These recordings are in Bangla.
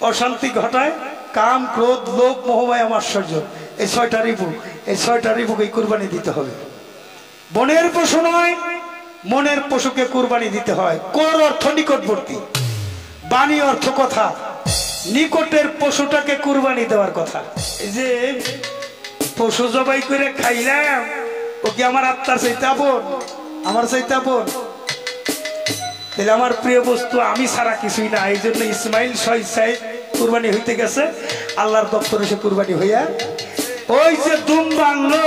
অশান্তি ঘটায়, কাম, ক্রোধ, লোভ, মোহময় আশ্চর্য এই ছয়টা রিপু এই ছয়টা রিপুকে কুরবানি দিতে হবে। বনের পশু নয়, মনের পশুকে কুরবানি দিতে হয়। কোর অর্থ নিকটবর্তী। বাণী অর্থ কথা। নিকটের পশুটাকে কুরবানি দেওয়ার কথা। এই যে, পশু জবাই করে খাইলাম, ও কি আমার আত্মার চাইতে আপন? আমার চাইতে আপন? তাহলে আমার প্রিয় বস্তু, আমি ছাড়া কিছুই না। এই জন্য ইসমাইল সহিসাই কুরবানি হইতে গেছে, আল্লাহর দপ্তরে সে কুরবানি হইয়া ওই যে দুম বাংলো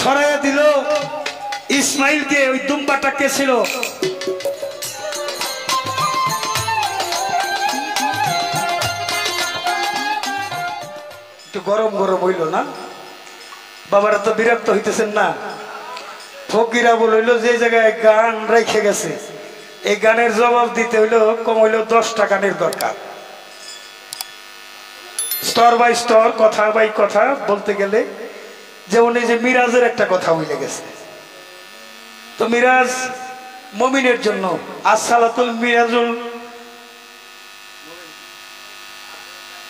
ছড়াইয়া দিল, ইসমাইলকে ওই দুম্বাটা কে ছিল? একটু গরম গরম হইল না? বাবারা তো বিরক্ত হইতেছেন না। ফকিরা বলইল যে জায়গায় গান রেখে গেছে, এই গানের জবাব দিতে হইল কম হইল দশটা গানের দরকার। স্তর বাই স্তর, কথা বাই কথা বলতে গেলে যেমন এই যে মিরাজের একটা কথা হইলে গেছে। তো মিরাজ মমিনের জন্য আসসালাতুল মিরাজুল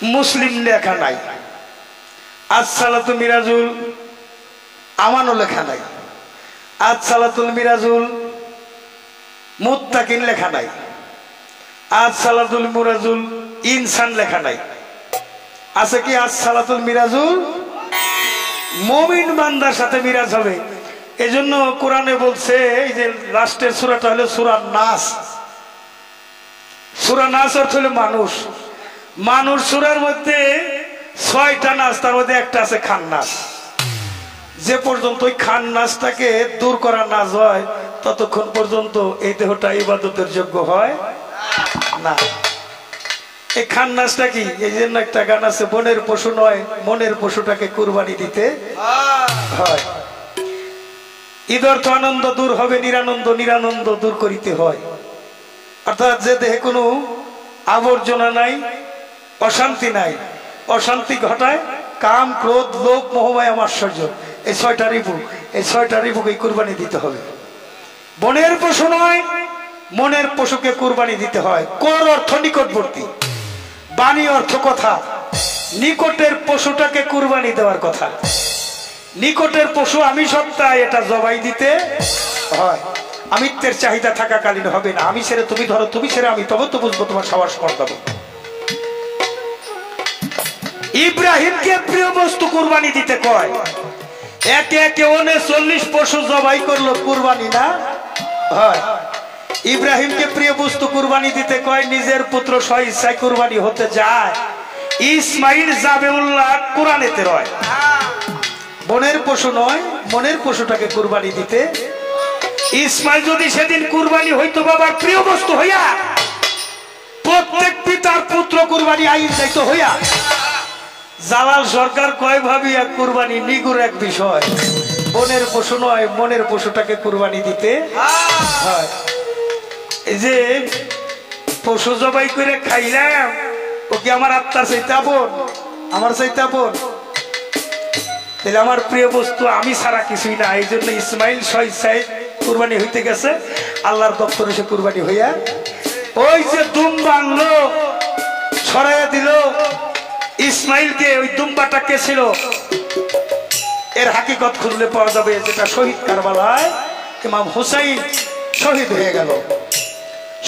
মুসলিম লেখা নাই। আসসালাতু মিরাজুল আমানও লেখা নাই। আজ সালাতুল মিরাজুল মুত্তাকিন লেখা নাই। আজ সালাতুল মিরাজুল ইনসান লেখা নাই। আছে কি আজ সালাতুল মিরাজুল? মমিন বান্দার সাথে মিরাজ হবে। এজন্য কোরআনে বলছে, এই যে লাস্টের সুরাটা হলো সুরা নাস। সুরা নাস অর্থ হলো মানুষ। মানুষ সুরার মধ্যে ছয়টা নাচ তার মধ্যে একটা আছে খান নাচ যে পর্যন্ত ওই খান নাচটাকে দূর করা নাচ হয়, ততক্ষণ পর্যন্ত এই দেহটা ইবাদতের যোগ্য হয় না। এই খান নাচটা কি এই জন্য একটা গান আছে, বনের পশু নয়, মনের পশুটাকে কুরবানি দিতে। হয়। ঈদ অর্থ আনন্দ দূর হবে, নিরানন্দ নিরানন্দ দূর করিতে হয়। অর্থাৎ যে দেহে কোনো আবর্জনা নাই, অশান্তি নাই, অশান্তি ঘটায়, কাম, ক্রোধ, লোভ, মোহময় আশ্চর্য এই ছয়টা রিপু এই ছয়টা রিপুকে কুরবানি দিতে হবে। বনের পশু নয়, মনের পশুকে কুরবানি দিতে হয়। কোর অর্থ নিকটবর্তী। বাণী অর্থ কথা। নিকটের পশুটাকে কুরবানি দেওয়ার কথা। নিকটের পশু আমি সত্তায় এটা জবাই দিতে হয়। আমিত্বের চাহিদা থাকাকালীন হবে না। আমি ছেড়ে তুমি ধরো, তুমি ছেড়ে আমি তবে তো বুঝব তোমার সবার স্পর্শ ইব্রাহিমকে প্রিয় বস্তু কুরবানি দিতে কয়। একে একে ওনে চল্লিশ পশু জবাই করল, কুরবানি না হয়। ইব্রাহিমকে প্রিয় বস্তু কুরবানি দিতে কয়, নিজের পুত্র স্বইচ্ছায় কুরবানি হতে যায়। ইসমাইল জাবেউল্লাহ কোরআনেতে রয়। বনের পশু নয়, মনের পশুটাকে কুরবানি দিতে। ইসমাইল যদি সেদিন কুরবানি হইতো বাবার প্রিয় বস্তু হইয়া, প্রত্যেক পিতার পুত্র কুরবানি আইন যাইতো হইয়া, জালাল সরকার কয় ভাবি এক কুরবানি নিগুর এক বিষয়। বনের পশু নয়, মনের পশুটাকে কুরবানি দিতে হয়। এই যে, পশু জবাই করে খাইলাম, ও কি আমার আত্মার চাইতে আপন? আমার চাইতে আপন? তাহলে আমার প্রিয় বস্তু, আমি ছাড়া কিছুই না। এই জন্য ইসমাইল সহিসাই কুরবানি হইতে গেছে। আল্লাহর দপ্তরে সে কুরবানি হইয়া ওই যে দুম বাংলো ছড়াইয়া দিল। ইসমাইলকে ওই দুম্বাটা কে ছিল? এর হাকিকত খুঁজলে পাওয়া যাবে যেটা শহীদ কারবালায় ইমাম হুসাইন শহীদ হয়ে গেল।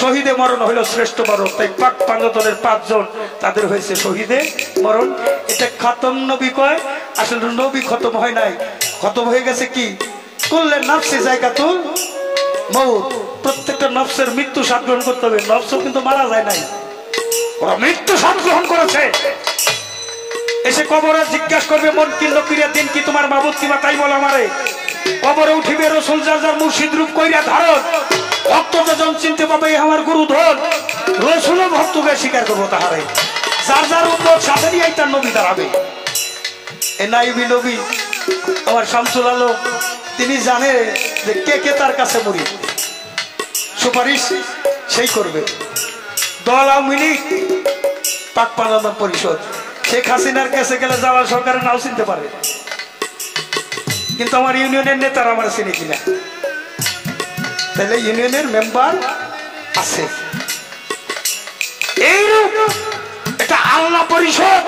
শহীদে মরণ হইল শ্রেষ্ঠ মরণ। তাই পাক পাঞ্জতনের পাঁচজন তাদের হয়েছে শহীদে মরণ। এটা খতম নবী কয়, আসলে নবী খতম হয় নাই। খতম হয়ে গেছে কি? করলেন নফসে জায়গা তুল মৌত প্রত্যেকটা নফসের মৃত্যু সাত গ্রহণ করতে হবে। নফসও কিন্তু মারা যায় নাই। ওরা মৃত্যু সাত গ্রহণ করেছে। এসে কবরে জিজ্ঞাসা করবে, মন কিন্ন ক্রিয়া দিন কি তোমার মাবুদ কিবা তাই বল আমারে। কবরে উঠিবে রসুল যার যার মুর্শিদ রূপ কইরা ধারণ। ভক্ত যখন চিনতে পাবে আমার গুরু রসুলও ভক্তকে স্বীকার করব তাহারে। যার যার সাথে তার নবী দাঁড়াবে। এ নাইবি নবী, আমার শামসুল আলম তিনি জানে যে কে কে তার কাছে মরি সুপারিশ সেই করবে। দল আওয়ামী পাক পরিষদ। শেখ হাসিনার কাছে গেলে যাওয়া সরকারের নাও চিনতে পারে। কিন্তু আমার ইউনিয়নের নেতারা আমার চিনি কিনা? তাহলে ইউনিয়নের মেম্বার আছে। এইরূপ এটা আল্লাহ পরিষদ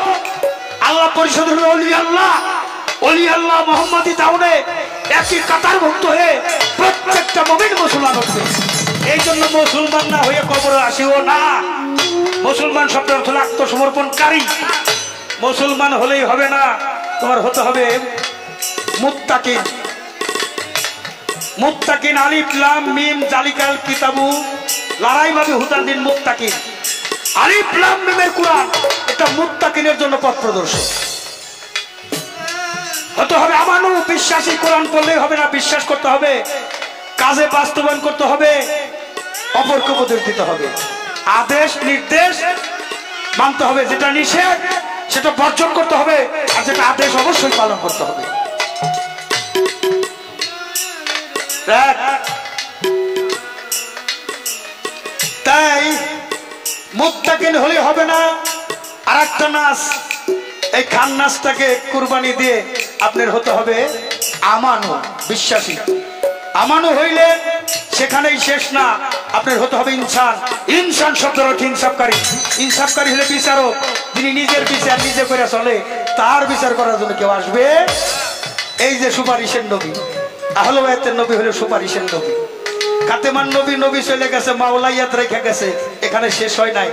আল্লাহ পরিষদ হলো অলি আল্লাহ। অলি আল্লাহ মোহাম্মদী টাউনে একই কাতার কাতারভুক্ত হয়ে প্রত্যেকটা মমিন মুসলমান হচ্ছে। এই জন্য মুসলমান না হয়ে কবরে আসিও না। মুসলমান শব্দের অর্থ আত্মসমর্পণকারী। মুসলমান হলেই হবে না, তোমার হতে হবে মুত্তাকিন। মুত্তাকিন আলিফ লাম মিম জালিকাল কিতাবু। লড়াই ভাবে হুতাদিন মুত্তাকিন। আলিফ লাম মিমের কোরআন এটা মুক্তাকিনের জন্য পথ প্রদর্শক। হতে হবে আমানু, বিশ্বাসী কোরআন পড়লেই হবে না, বিশ্বাস করতে হবে। কাজে বাস্তবায়ন করতে হবে। অপরকে উপদেশ দিতে হবে। আদেশ, নির্দেশ মানতে হবে। যেটা নিষেধ, সেটা বর্জন করতে হবে। আর যেটা আদেশ অবশ্যই পালন করতে হবে। তাই মুত্তাকিন হলে হবে না। আর একটা নাচ, এই খান নাচটাকে কুরবানি দিয়ে আপনার হতে হবে আমানু, বিশ্বাসী। আমানু হইলে সেখানেই শেষ না, আপনার হতে হবে ইনসান। ইনসান শব্দের অর্থ ইনসাফকারী। ইনসাফকারী হলে বিচারক, যিনি নিজের বিচার নিজে করে চলে, তার বিচার করার জন্য কেউ আসবে। এই যে সুপারিশের নবী আহলবায়তের নবী হলো সুপারিশের নবী। কাতেমান নবী নবী চলে গেছে, মাওলাইয়াত রেখে গেছে। এখানে শেষ হয় নাই।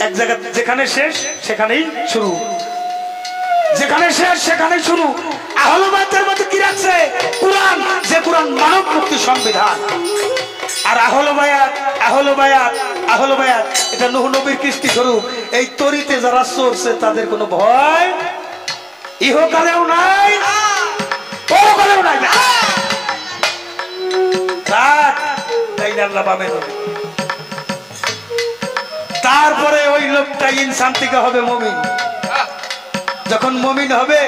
এক জায়গা যেখানে শেষ, সেখানেই শুরু। যেখানে শেষ সেখানে শুরু। আহলবায়তের মধ্যে কি রাখছে কোরআন। যে কোরআন মানব মুক্তি সংবিধান। আর আহলবায়াত আহলবায়াত আহলবায়াত এটা নুহ নবীর কৃষ্টি স্বরূপ। এই তরিতে যারা চলছে, তাদের কোনো ভয় ইহকালেও নাই, পরকালেও নাই। আল্লাহ নবী। তারপরে ওই লোকটা ইনসান থেকে হবে মমিন। যখন মমিন হবে,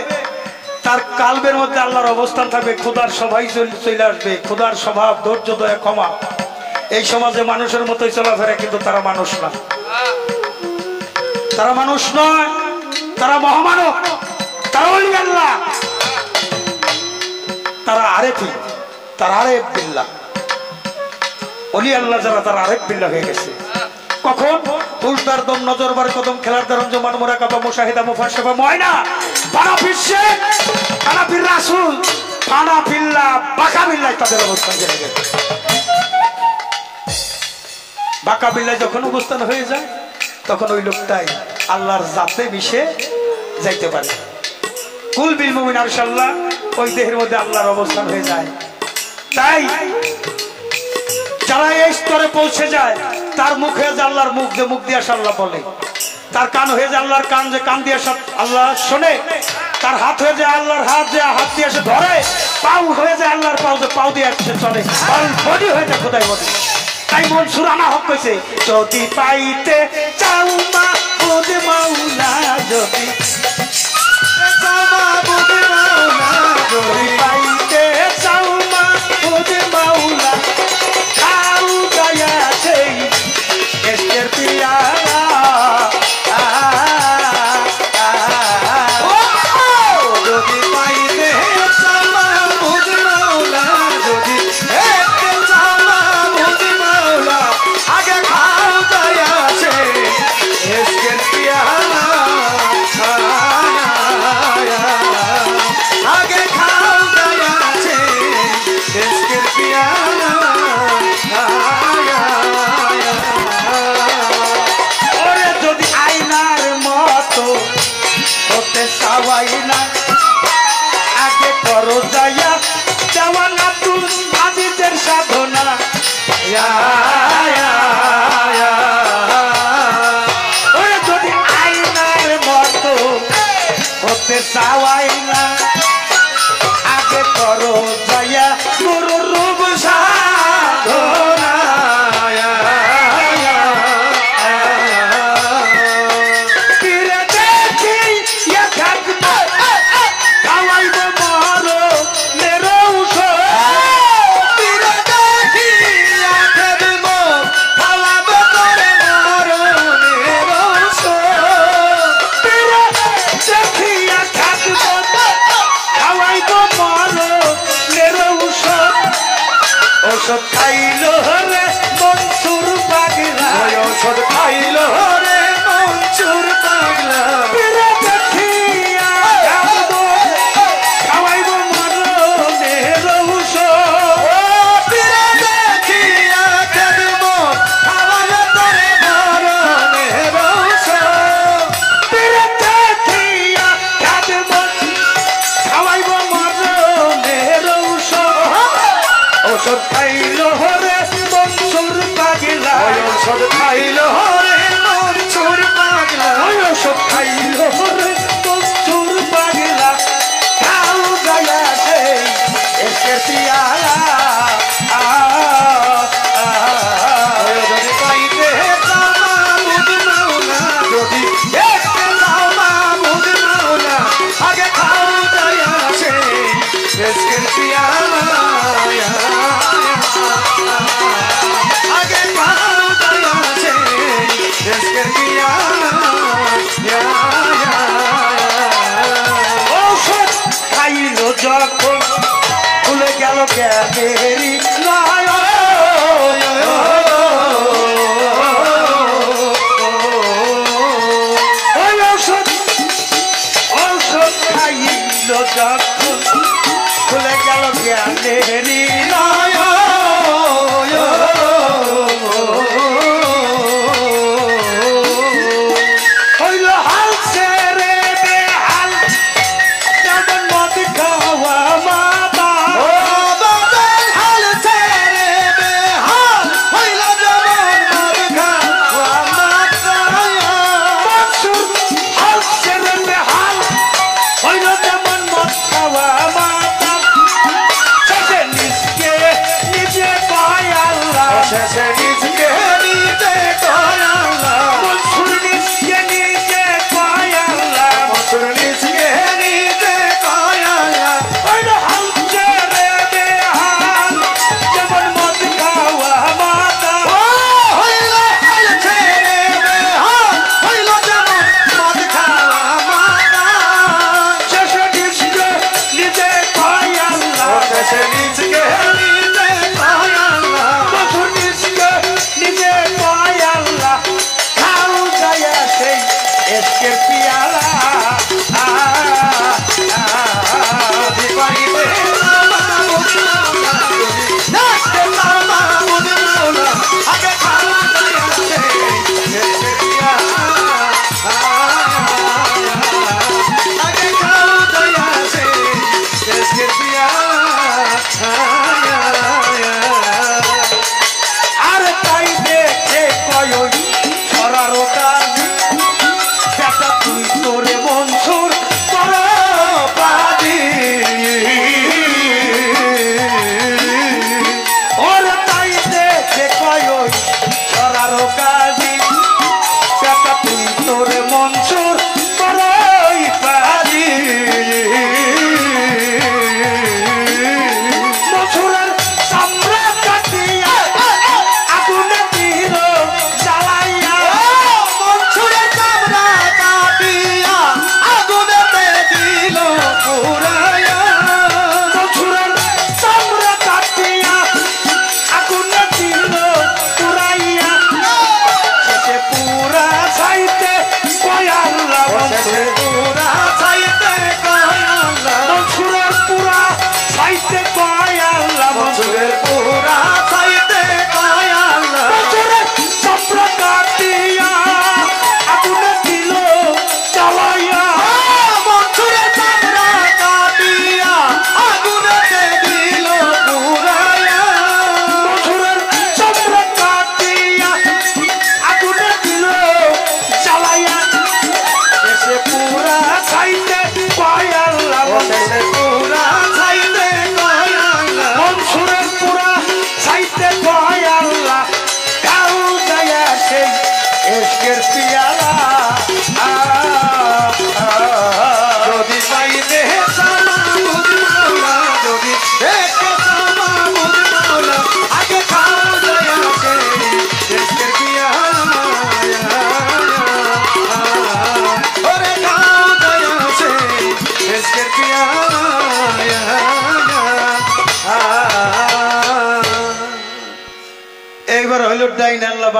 তার কালবের মধ্যে আল্লাহর অবস্থান থাকবে, খোদার সবাই চলে আসবে, খোদার স্বভাব, ধৈর্য, দয়া, ক্ষমা। এই সমাজে মানুষের মতোই চলাফেরা, কিন্তু তারা মানুষ না। তারা মানুষ নয়, তারা মহামানব, তারা তারা আরেফি, তারা আরেফ বিল্লাহ। অলি আল্লাহ যারা, তারা আরেক বিল্লা হয়ে গেছে। কখন? ফুলদার দম, নজর বার কদম, খেলার দারম জমান মোরা কাবা, মুশাহিদা মুফাসসাবা ময়না। পানা ফিরছে, পানা ফির রাসূল। পানা ফিল্লা বাকা বিল্লাহ তাদের অবস্থান জেনে গেছে। বাকা বিল্লাহ যখন অবস্থান হয়ে যায়, তখন ওই লোকটাই আল্লাহর জাতে মিশে যাইতে পারে। কুল বিল মুমিন আরশাল্লাহ, ওই দেহের মধ্যে আল্লাহর অবস্থান হয়ে যায়। তাই যারা এই স্তরে পৌঁছে যায়, তার মুখ হয়ে যে আল্লাহর মুখ যে মুখ দিয়ে আল্লাহ বলে। তার কান হয়ে যে আল্লাহর কান যে কান দিয়ে আল্লাহ শোনে। তার হাত হয়ে যায় আল্লাহর হাত যে হাত দিয়ে এসে ধরে। পাউ হয়ে যায় আল্লাহর পাউ যে পাউ দিয়ে আসে চলে। বডি হয়ে যায় খোদাই বডি তাই মনসুর আনা হক কইছে, যদি পাইতে চাও মা মাওলা, যদি খাইল যখন খুলে গেল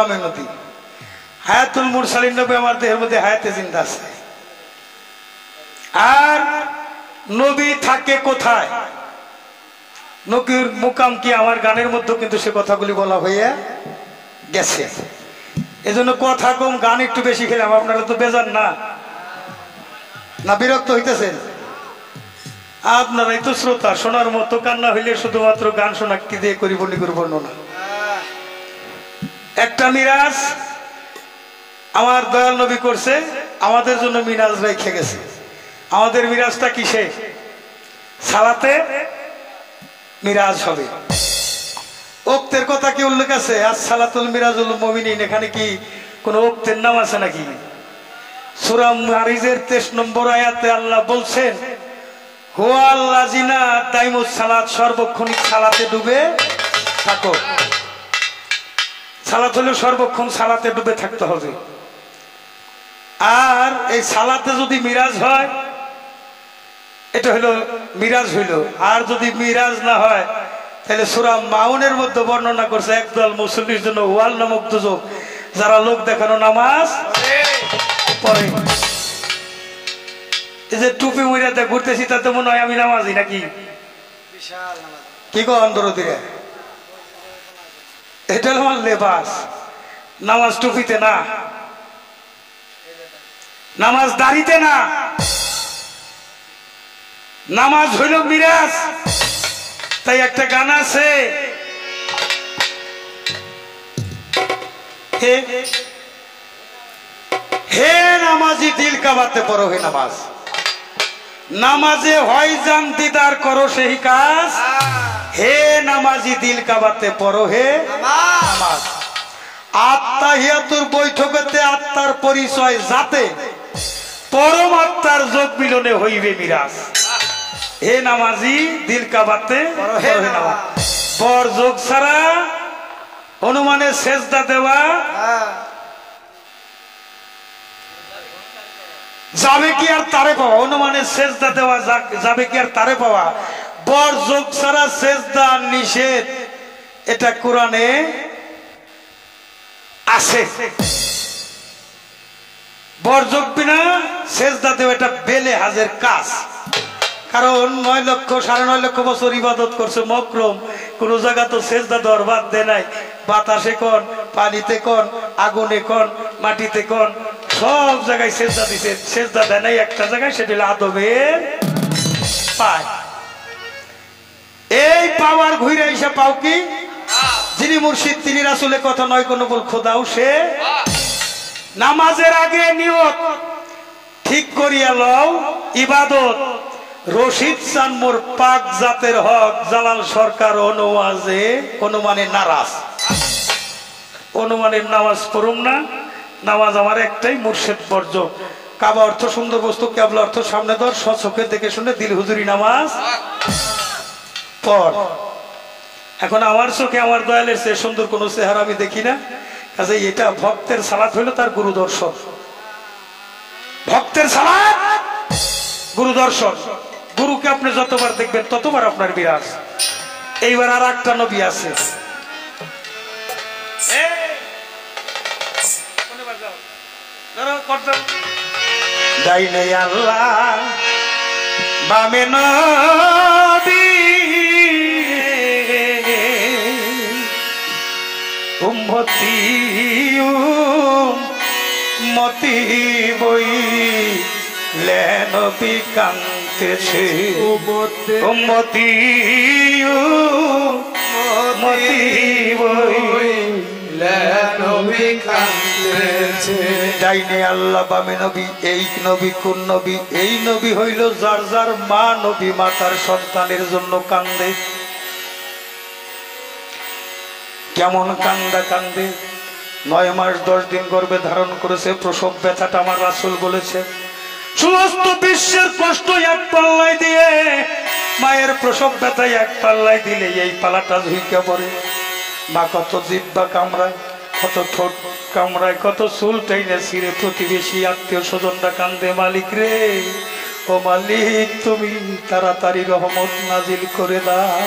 বামে নদী হায়াতুল মুরসালিন নবী আমার দেহের মধ্যে হায়াতে জিন্দা আছে। আর নবী থাকে কোথায়? নবীর মুকাম কি আমার গানের মধ্যে কিন্তু সে কথাগুলি বলা হইয়া গেছে। এজন্য কথা কম, গান একটু বেশি খেলাম আপনারা তো বেজান না। না, বিরক্ত হইতেছেন? আপনারাই তো শ্রোতা, শোনার মতো কান্না হইলে শুধুমাত্র গান শোনা কি দিয়ে করি বলি করব না একটা মিরাজ আমার দয়াল নবী করছে, আমাদের জন্য মিরাজ রেখে গেছে। আমাদের মিরাজটা কিসে? সালাতে মিরাজ হবে। ওক্তের কথা কি উল্লেখ আছে? আজ সালাতুল মিরাজুল মমিনিন, এখানে কি কোন ওক্তের নাম আছে নাকি? সুরাম মারিজের তেইশ নম্বর আয়াতে আল্লাহ বলছেন, হুয়াল লাজিনা দাইমুস সালাত, সর্বক্ষণিক সালাতে ডুবে থাকো। সালাত হলে সর্বক্ষণ সালাতে ডুবে থাকতে হবে। আর এই সালাতে যদি মিরাজ হয় এটা হলো মিরাজ হইল। আর যদি মিরাজ না হয় তাহলে সুরা মাউনের মধ্যে বর্ণনা করছে একদল মুসল্লির জন্য ওয়াল নামক দুযোগ যারা লোক দেখানো নামাজ পড়ে। এই যে টুপি মুড়াতে ঘুরতেছি তাতে মনে হয় আমি নামাজি নাকি? কি গো অন্দরদিরে এটা আমার লেবাস। নামাজ টুপিতে না। নামাজ না। নামাজ হইল মিরাজ। তাই একটা গান আছে। হে হে নামাজি দিল কাবাতে পড়ো হে নামাজ। নামাজে হয় জান দিদার করো সেই কাজ। হে নামাজি দিল কাবাতে পড়ো হে নামাজ। আত্মা হিয়াতুর বৈঠকেতে আত্মার পরিচয় যাতে পরমাত্মার যোগ মিলনে হইবে মিরাজ। হে নামাজি দিল কাবাতে বর যোগ ছাড়া হনুমানের সেজদা দেওয়া। যাবে কি আর তারে পাওয়া? অনুমানের সেজদা দেওয়া যাবে কি আর তারে পাওয়া? বর যোগ ছাড়া সেজদা নিষেধ, এটা কোরআনে আছে। বর যোগ বিনা সেজদা দেওয়া এটা বেলে হাজের কাজ। কারণ নয় লক্ষ, সাড়ে নয় লক্ষ বছর ইবাদত করছে মক্রম। কোন জায়গা তো সেজদা দেওয়ার বাদ দে নাই। বাতাসে কন, পানিতে কন, আগুনে কন, মাটিতে কন, সব জায়গায় সেজদা দিছে। সেজদা দেয় নাই, একটা জায়গায় সেটা আদমের পায়। পাওয়ার ঘুরে এসে পাও কি? যিনি মুর্শিদ তিনি রাসুলের কথা নয় কোনো বল খোদাও সে নামাজের আগে নিয়ত ঠিক করিয়া লও ইবাদত। রশিদ চান মোর পাক জাতের হক জালাল সরকার অনুমাজে অনুমানে নারাজ। অনুমানের নামাজ পড়ুম না নামাজ আমার একটাই মুর্শেদ বর্জ কাবা অর্থ সুন্দর বস্তু কেবল অর্থ সামনে ধর সচোখে দেখে শুনে দিল হুজুরি নামাজ। পড় এখন আমার চোখে, আমার দয়ালের চেয়ে সুন্দর কোন চেহারা আমি দেখি না। কাজে এটা ভক্তের সালাত হইল তার গুরু দর্শন ভক্তের সালাত গুরু দর্শন গুরুকে আপনি যতবার দেখবেন, ততবার আপনার বিরাজ। এইবার আর একটা নবী আছে। ডাইনে আল্লাহ, বামে নবী উম্মতি মতি বই লেনবি কান্তেছে উম্মতি মতি বই ডাইনে আল্লাহ বামে নবী, এই নবী কোন নবী? এই নবী হইল যার যার মা নবী, মাতার সন্তানের জন্য কান্দে। কেমন কান্দা কান্দে। নয় মাস, দশ দিন গর্ভে ধারণ করেছে, প্রসব ব্যথাটা আমার রাসুল বলেছে। সমস্ত বিশ্বের কষ্ট এক পাল্লায় দিয়ে, মায়ের প্রসব ব্যথায় এক পাল্লায় দিলে এই পালাটা ঝুঁকে পড়ে। মা কত জিব্বা কামড়ায়, কত ঠোঁট কামড়ায়, কত চুল টাইনে ছিঁড়ে প্রতিবেশী আত্মীয় স্বজনরা কান্দে, মালিক রে, ও মালিক, তুমি তাড়াতাড়ি রহমত নাজিল করে দাও।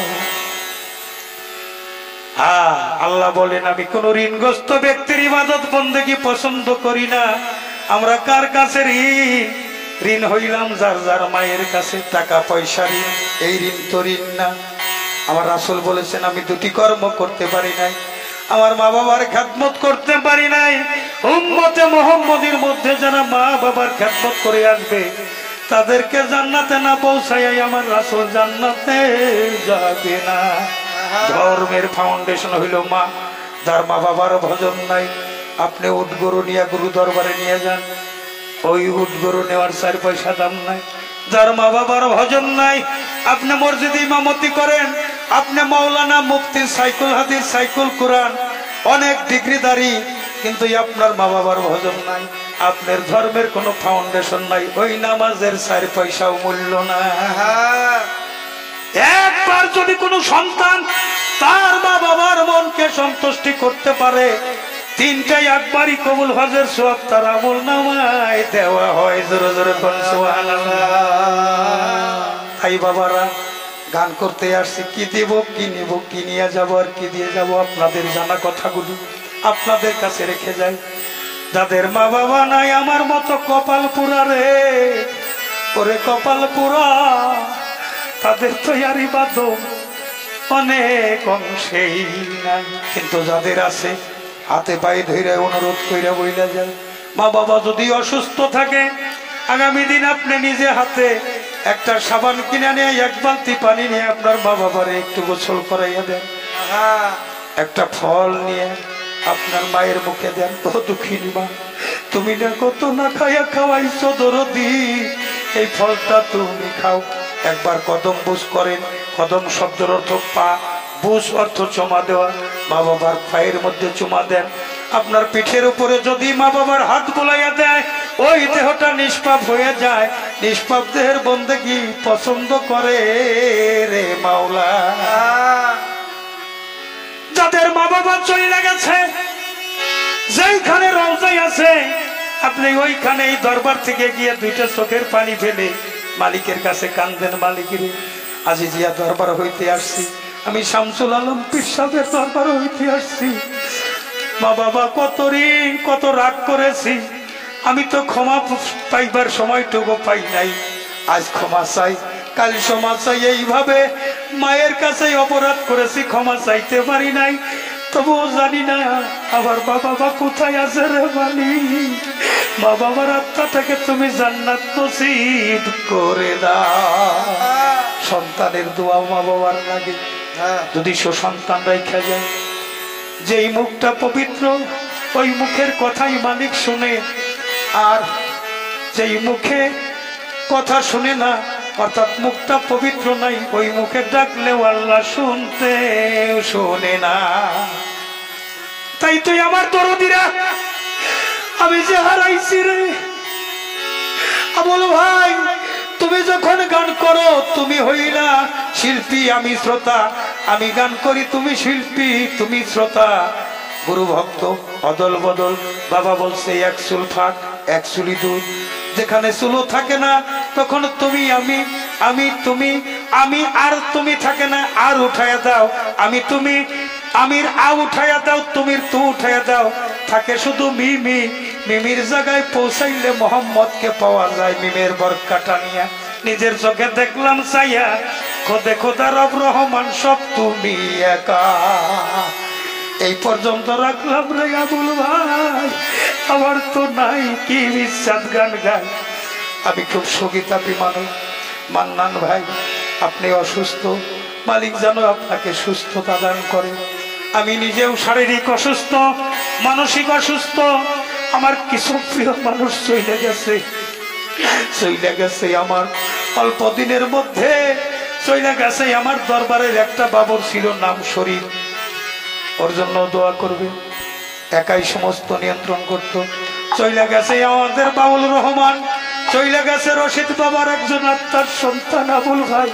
হ্যাঁ আল্লাহ বলেন, আমি কোন ঋণগ্রস্ত ব্যক্তির ইবাদত বন্দেগি পছন্দ করি না। আমরা কার কাছে ঋণ? ঋণ হইলাম যার যার মায়ের কাছে টাকা পয়সা ঋণ। এই ঋণ তো ঋণ না। আমার রাসুল বলেছেন, আমি দুটি কর্ম করতে পারি নাই। আমার মা বাবার খ্যাতমত করতে পারি নাই। উম্মতে মোহাম্মদের মধ্যে যারা মা বাবার খ্যাতমত করে আসবে, তাদেরকে জান্নাতে না পৌঁছাই আমার রাসুল জান্নাতে যাবে না। ধর্মের ফাউন্ডেশন হইল মা। যার মা বাবার ভজন নাই। আপনি উট গরু নিয়ে গুরু দরবারে নিয়ে যান। ওই উট গরু নেওয়ার চার পয়সা দাম নাই। যার মা বাবার ভজন নাই। আপনি মসজিদে ইমামতি করেন। আপনি মৌলানা মুফতি সাইকুল হাদিস সাইকুল কোরআন। অনেক ডিগ্রিদারি কিন্তু আপনার মা বাবার ভজন নাই। আপনার ধর্মের কোনো ফাউন্ডেশন নাই। ওই নামাজের চার পয়সাও মূল্য না একবার যদি কোনো সন্তান তার মা বাবার মনকে সন্তুষ্টি করতে পারে, তিনটাই একবারই কবুল হজের সব তার আমল নামায় দেওয়া হয়। জোরে জোরে তাই বাবারা, গান করতে আসছি, কি দেব, কি নেব, কি নিয়ে যাব আর কি দিয়ে যাব, আপনাদের জানা কথাগুলো আপনাদের কাছে রেখে যাই। যাদের মা বাবা নাই, আমার মতো কপাল পুরা রে, ওরে কপাল পুরা। তাদের তৈয়ারি বাদ অনেক অংশেই নাই। কিন্তু যাদের আছে, হাতে পায়ে ধরে অনুরোধ কইরা বইলা যায়। মা বাবা যদি অসুস্থ থাকে, আগামী দিন আপনি নিজে হাতে একটা সাবান কিনে নিয়ে, এক বালতি পানি নিয়ে আপনার মা বাবারে একটু গোসল করাইয়া দেন। একটা ফল নিয়ে আপনার মায়ের মুখে দেন। ও দুঃখিনী মা, তুমি না কত না খাইয়া খাওয়াইছো দরদি। এই ফলটা তুমি খাও। একবার কদম বুঝ করেন। কদম শব্দের অর্থ পা। বুঝ অর্থ চমা দেওয়া। মা বাবার পায়ের মধ্যে চুমা দেন। আপনার পিঠের উপরে যদি মা বাবার হাত বোলাইয়া দেয়, ওই দেহটা নিষ্পাপ হয়ে যায়। নিষ্পাপ দেহের বন্দেগি পছন্দ করে রে মাওলা। যাদের মা বাবা চলে গেছে, যেইখানে রওজাই আছে, আপনি ওইখানে এই দরবার থেকে গিয়ে দুইটা চোখের পানি ফেলে মালিকের কাছে কান্দেন মালিকের আজি জিয়া দরবার হইতে আসছি। আমি শামসুল আলম পীর সাহেবের দরবার হইতে আসছি। মা বাবা, কত ঋণ কত রাগ করেছি। আমি তো ক্ষমা পাইবার সময়টুকু পাই নাই। আজ ক্ষমা চাই, কাল ক্ষমা চাই। এইভাবে মায়ের কাছে অপরাধ করেছি, ক্ষমা চাইতে পারি নাই। তবুও জানি না। আমার বাবা বা কোথায় আছে রে মালি? মা বাবার আত্মা থেকে তুমি জান্নাত নসিব করে দাও। সন্তানের দোয়া মা বাবার লাগে। হ্যাঁ। যদি সুসন্তান রেখা যায় যেই মুখটা পবিত্র ওই মুখের কথাই মালিক শুনে। আর যেই মুখে কথা শুনে না অর্থাৎ মুখটা পবিত্র নাই, ওই মুখে ডাকলেও আল্লাহ শুনতে, শোনে না। তাই তুই আমার দরদিরা, আমি যে হারাইছি রে। আমল ভাই, তুমি যখন গান করো, তুমি হইলা শিল্পী, আমি শ্রোতা। আমি গান করি, তুমি শিল্পী, তুমি শ্রোতা। গুরু ভক্ত, অদল বদল, বাবা বলছে, এক চুল এক চুলি দুধ যেখানে চুলো থাকে না, তখন তুমি, আমি আমি, তুমি, আমি আর তুমি থাকে না, আর উঠাইয়া দাও। আমি, তুমি, আমির আ উঠাইয়া দাও, তুমির তু উঠাইয়া দাও। থাকে শুধু মিমি, মিমির জায়গায় পৌঁছাইলে মোহাম্মদকে পাওয়া যায় মিমের বরকাটা নিয়া। নিজের চোখে দেখলাম চাইয়া খোদে খোদা রব রহমান সব তুমি একা। এই পর্যন্ত রাখলাম রে আবুল ভাই। আমার তো নাই কি বিশ্বাস গান গাই। আমি খুব সগিতাপি মানুষ। মান্নান ভাই, আপনি অসুস্থ। মালিক যেন আপনাকে সুস্থতা দান করে। আমি নিজেও শারীরিক অসুস্থ, মানসিক অসুস্থ। আমার কিছু প্রিয় মানুষ চলে গেছে। চলে গেছে আমার। অল্প দিনের মধ্যে চলে গেছে। আমার দরবারের একটা বাবর ছিল নাম শরীর ওর জন্য দোয়া করবে। একাই সমস্ত নিয়ন্ত্রণ করত। চইলা গেছে আমাদের বাউল রহমান। চইলা গেছে রশিদ বাবার একজন আত্মার সন্তান আবুল ভাই।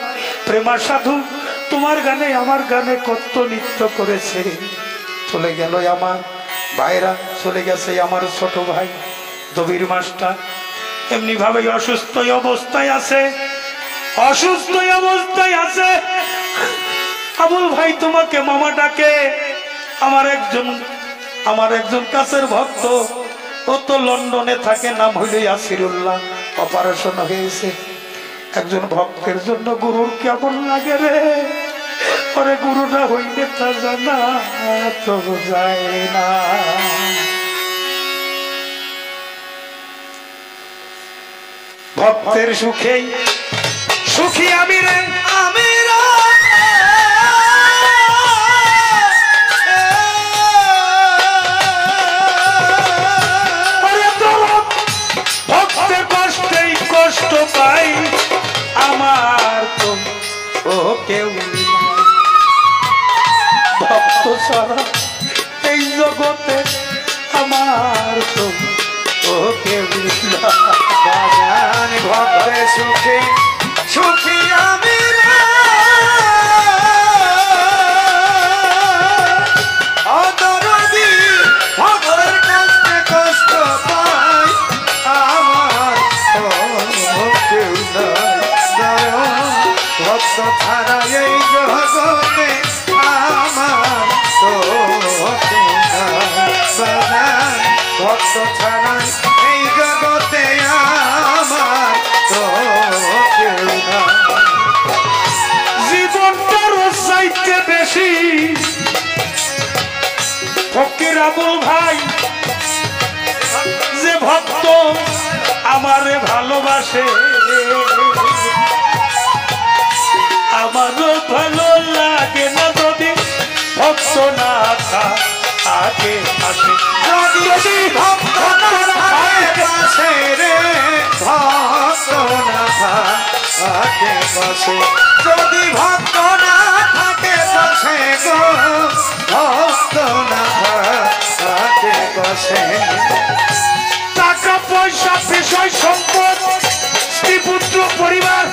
প্রেমা সাধু, তোমার গানে, আমার গানে কত নৃত্য করেছে। চলে গেল আমার ভাইরা, চলে গেছে আমার ছোট ভাই, দবির মাস্টার। এমনি ভাবে অসুস্থ অবস্থায় আছে। অসুস্থ অবস্থায় আছে। আবুল ভাই তোমাকে মামা ডাকে আমার একজন আমার একজন কাছের ভক্ত। ও তো লন্ডনে থাকে, নাম হইল ইয়াসিরুল্লাহ। অপারেশন হয়েছে। একজন ভক্তের জন্য গুরুর কেমন লাগে রে? পরে গুরুটা হইলে তা জানা তো যায় না। ভক্তের সুখেই সুখী আমি রে। কেউ ভক্ত সারা এই জগতে আমার তো ও কেউ বাগান ভক্তে সুখে সুখিয়া আমারে ভালোবাসে। আমারও ভালো লাগে না যদি ভক্ত না থাকে। আসে। যদি ভক্ত না রে। ভক্ত না থাকে পাশে যদি ভক্ত না থাকে পাশে গো। ভক্ত না থাকে পয়সা বিষয় সম্পদ পুত্র, পরিবার,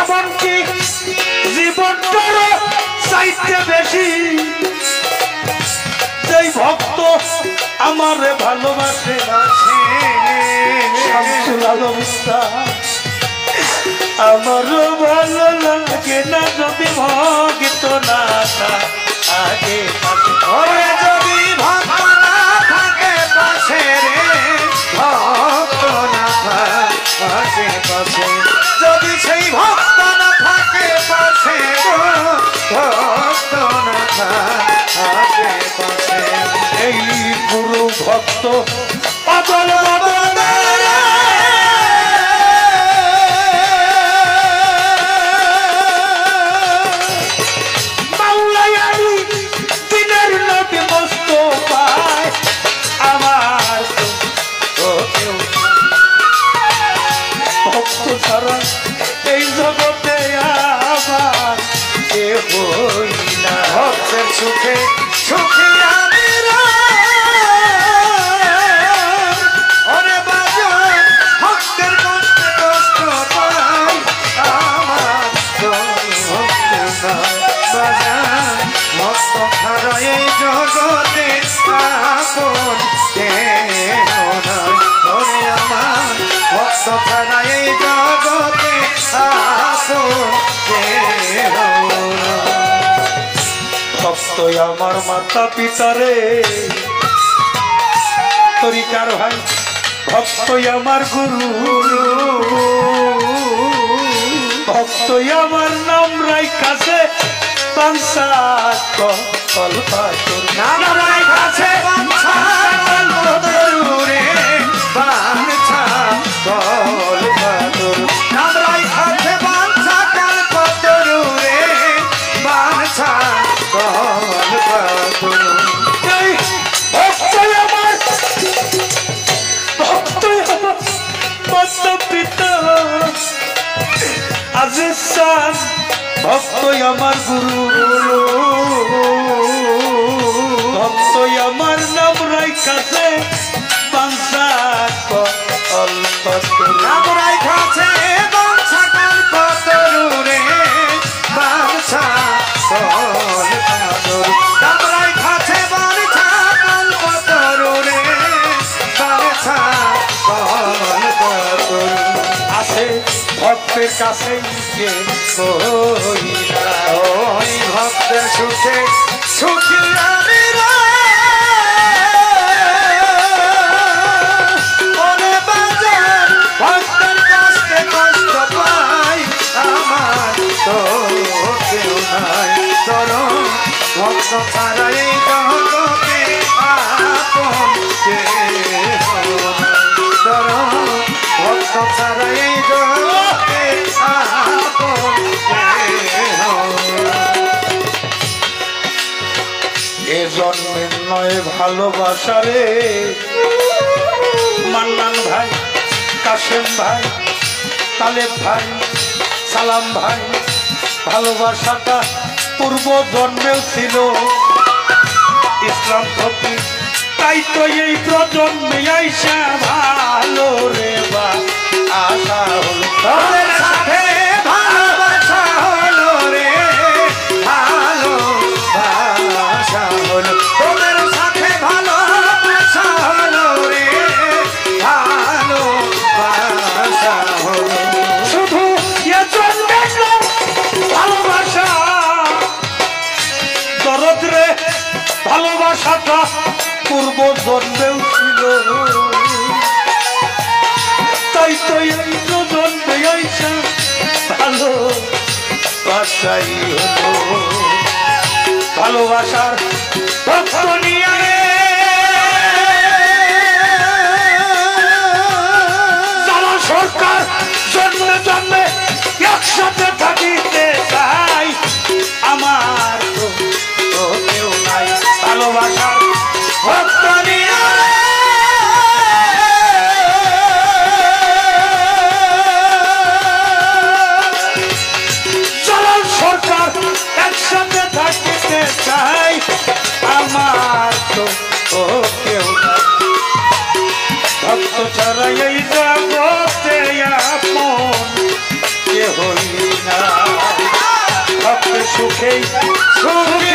এমনকি জীবনটারও চাইতে বেশি যেই ভক্ত আমারে ভালোবাসে। আমারও ভালো লাগে না যদি ভক্ত না আগে যদি ভক্ত না থাকে পাশে রে না থাকে পাশে যদি সেই ভক্ত না থাকে পাশে, ভক্ত না থাকে পাশে, এই গুরু ভক্ত পাগল বদল পিতারে তরিকার ভাই ভক্ত আমার গুরু। ভক্ত আমার নাম রাই কাছে পাংসা কল্পাতুর নানারাই কাছে বাঞ্ছা পাংসা অল্প নানারাই কাছে বাঞ্ছা কল্পতরুরে, বাঞ্ছা কল্পতরু। নানারাই কাছে বাঞ্ছা কল্পতরুরে, বাঞ্ছা কল্পতরু। আছে ভক্তের কাছে কে কই না ওই ভক্তের সুখী ভালোবাসা রে মান্নান ভাই, কাশেম ভাই, তালেব ভাই, সালাম ভাই, ভালোবাসাটা পূর্ব জন্মেও ছিল। ইসলাম ভক্তি তাই তো এই প্রজন্মে আইসা ভালো রে বা। আশা হল ভাষাই ভালোবাসার তত্ত্ব নিয়ে যারা সরকার জন্মে জন্মে একসাথে থাকিতে চাই আমার ভালোবাসার ভক্ত নিয়ে আমার তো ও কেউ ভক্ত ছাড়া এই জগতে আপন কেহই না। ভক্ত সুখে সুখী